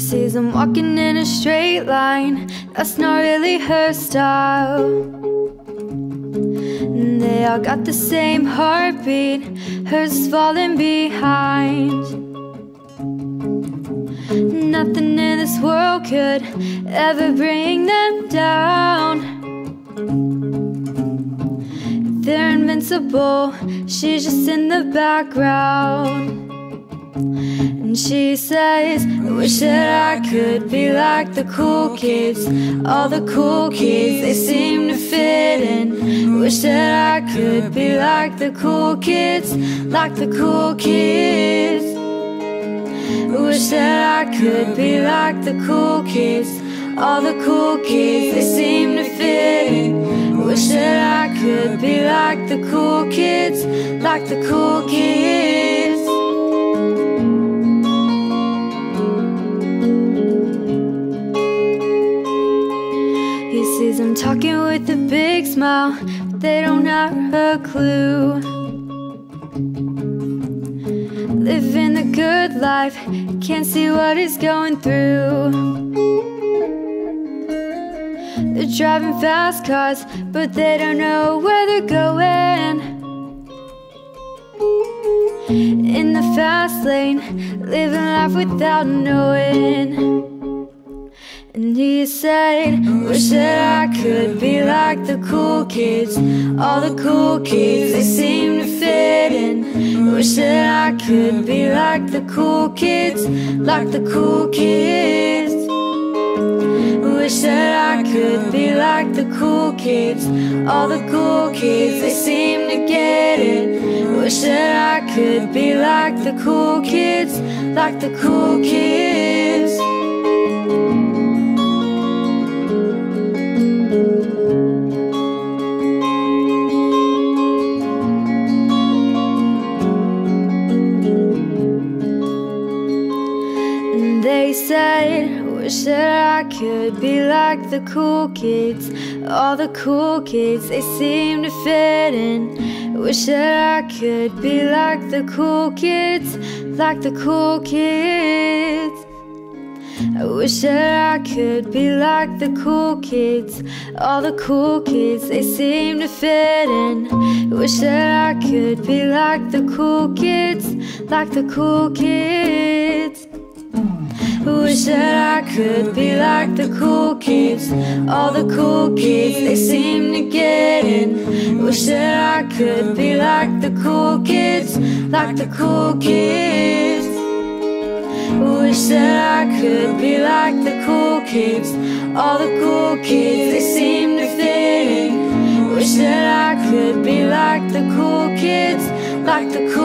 sees them walking in a straight line. That's not really her style. And they all got the same heartbeat, hers is falling behind. Nothing in this world could ever bring them down. They're invincible, she's just in the background. And she says, I wish that I could be like the cool kids. All the cool kids, they seem to fit in. Wish that I could be like the cool kids, like the cool kids. Wish that I could be like the cool kids. All the cool kids, they seem to fit in. Wish that I could be like the cool kids, like the cool kids. Them talking with a big smile, but they don't have a clue. Living the good life, can't see what he's going through. They're driving fast cars, but they don't know where they're going. In the fast lane, living life without knowing. And he said, Wish that I could be like the cool kids. All the cool kids, they seem to fit in. Wish that I could be like the cool kids, like the cool kids. Wish that I could be like the cool kids. All the cool kids, they seem to get it. Wish that I could be like the cool kids, like the cool kids. Said, Wish that I could be like the cool kids. All the cool kids, they seem to fit in. Wish that I could be like the cool kids, like the cool kids. I wish that I could be like the cool kids. All the cool kids, they seem to fit in. Wish that I could be like the cool kids, like the cool kids. Wish that I could be like the cool kids. All the cool kids, they seem to get in. Wish that I could be like the cool kids, like the cool kids. Wish that I could be like the cool kids. All the cool kids, they seem to fit in. Wish that I could be like the cool kids, like the cool kids.